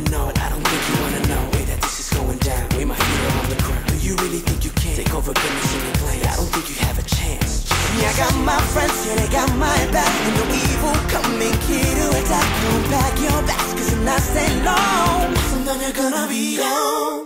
don't think you wanna know way that this is going down. Way my feet are on the ground. Do you really think you can take over business in your class? I don't think you have a chance. Yeah, I got my friends, yeah, they got my back. And no evil coming here to attack. Don't back your backs, cause I'm not staying long. Sometime you're gonna be gone.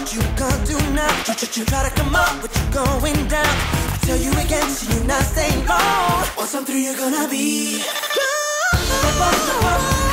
What you gonna do now? Try, try, try, try to come up, but you're going down. I tell you again, so you're not staying long. Once I'm through, you're gonna be. Up.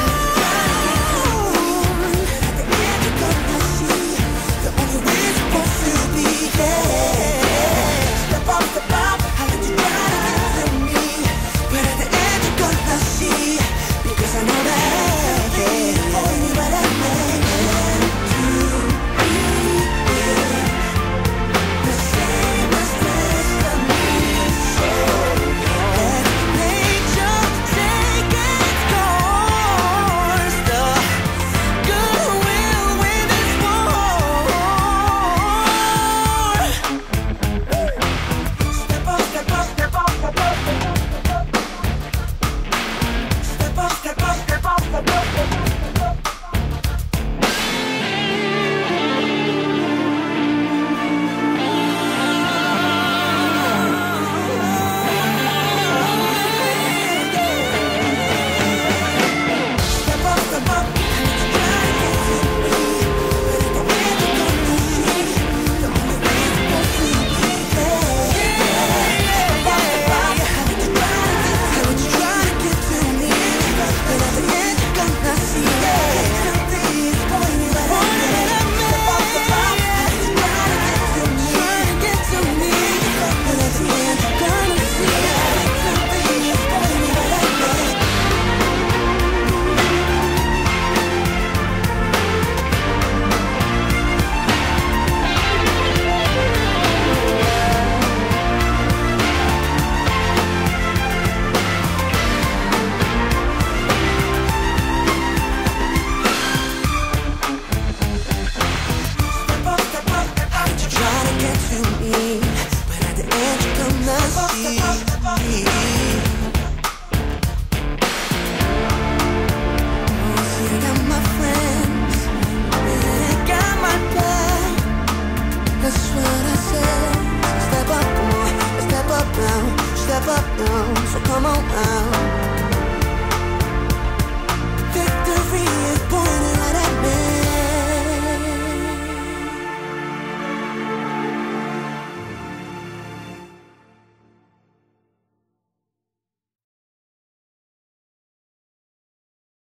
Bust.